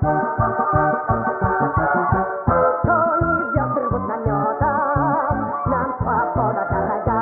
То и ветры вот наметом, нам свобода дорога.